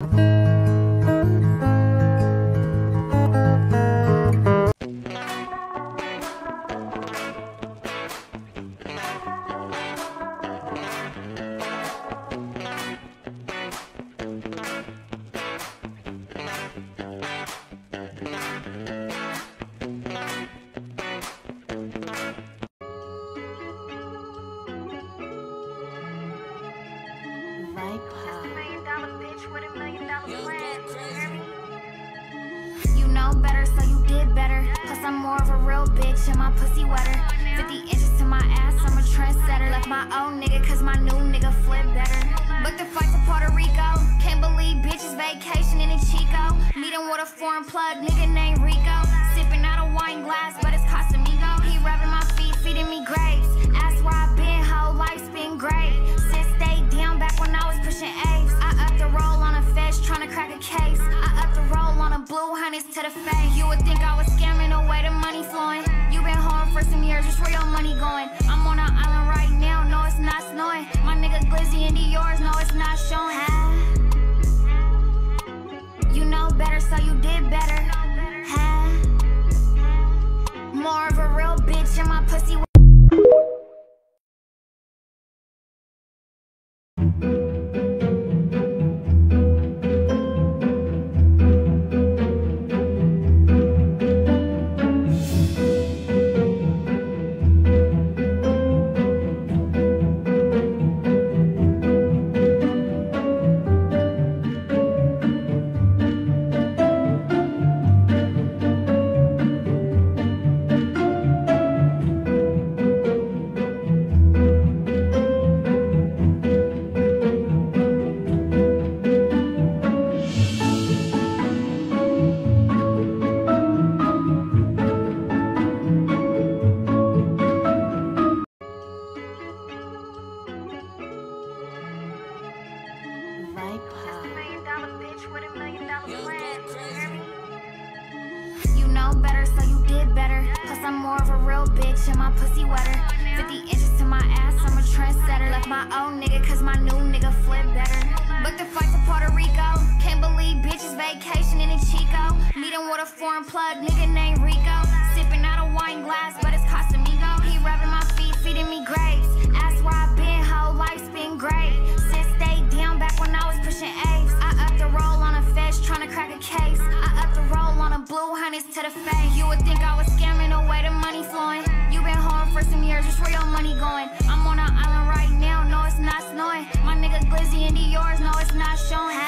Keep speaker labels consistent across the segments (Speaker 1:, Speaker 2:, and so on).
Speaker 1: Million more of a real bitch and my pussy wetter. 50 inches to my ass, I'm a trendsetter. Left my own nigga, cause my new nigga flip better. Booked the flight to Puerto Rico. Can't believe bitches vacation in a Chico. Meeting with a foreign plug, nigga named Rico. Sipping out a wine glass, but it's Casamigo. He rubbing my feet, feeding me grapes. Ask where I've been, whole life's been great. Since stayed down back when I was pushing A's. I upped the roll on a fetch, trying to crack a case. I upped the roll on a blue honeys to the face. For some years, just where your money going? I'm on an island right now, no, it's not snowing. My nigga Glizzy and yours, no, it's not showing. You know better, so you did better. Huh? Plus, I'm of a real bitch and my pussy wetter. 50 inches to my ass, I'm a trendsetter. Left my own nigga, cause my new nigga flip better. Booked the flight to Puerto Rico. Can't believe bitches vacation in a Chico. Meeting with a foreign plug, nigga named Rico. Sipping out a wine glass, but it's Casamigo. He rubbing my feet, feeding me grapes. Ask where I've been, whole life's been great. Since stayed down back when I was pushing A's. I upped the roll on a fetch, trying to crack a case. I upped the roll on a blue honeys to the face. You would think I was years, just where your money going? I'm on an island right now, no, it's not snowing. My nigga Glizzy and yours, no, it's not showing.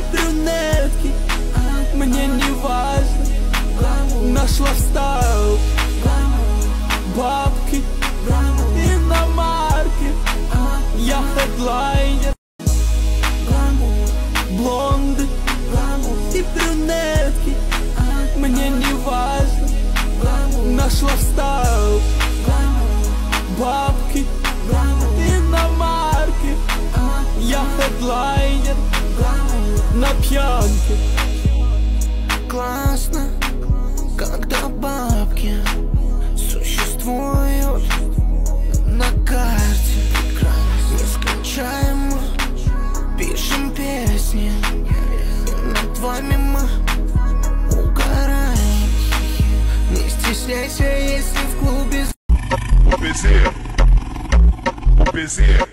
Speaker 2: и брюнетки Мне не важно. Наш лайфстайл Бабки Иномарки Я хедлайнер. Блонды и брюнетки Мне не важно. Наш лайфстайл Бабки Иномарки Я хедлайнер на пьянке.
Speaker 3: Классно, когда бабки существуют на карте. Нескончаемо пишем песни И над вами мы угораем. Не стесняйся, если в клубе
Speaker 4: Ô PC, ô PC,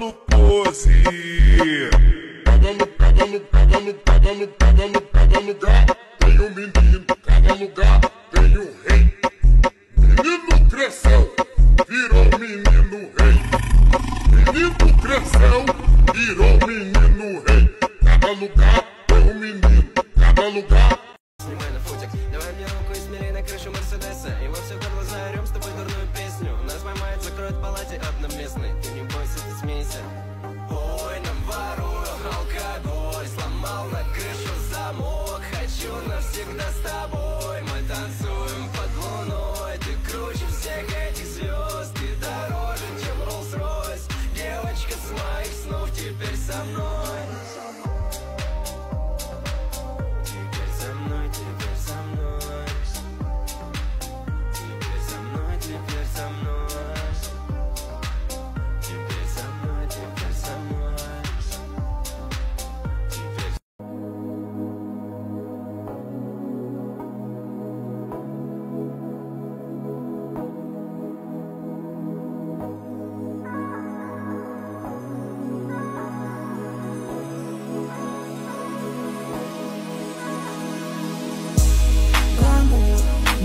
Speaker 4: dando pose. Pagando, pagando, pagando, pagando, pagando, pagando tá lugar. Tem um menino, cada lugar tem um rei. Menino cresceu, virou menino rei. Menino cresceu.
Speaker 5: I'm not.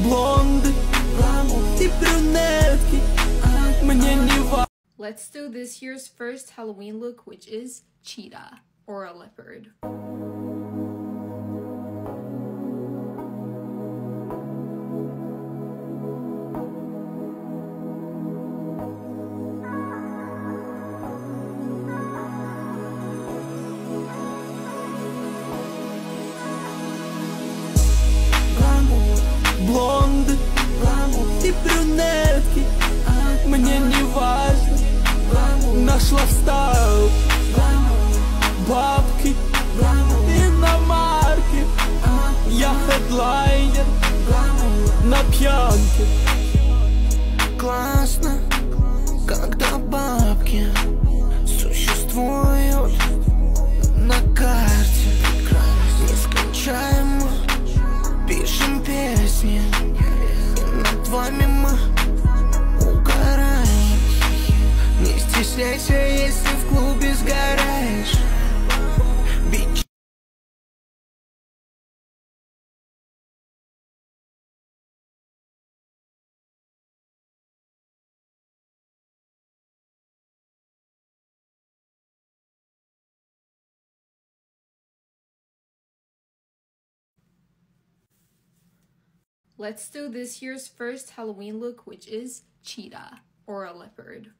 Speaker 2: Блонды и брюнетки Мне не важно
Speaker 6: Let's do this year's first Halloween look, which is cheetah or a leopard. Let's do this year's first Halloween look, which is cheetah or a leopard.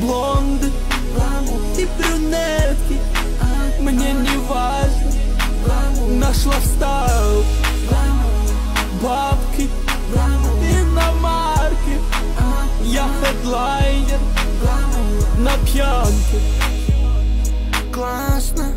Speaker 2: Блонды и брюнетки Мне не важно Нашла в стайл. Бабки иномарки Я хедлайнер на пьянке
Speaker 3: классно,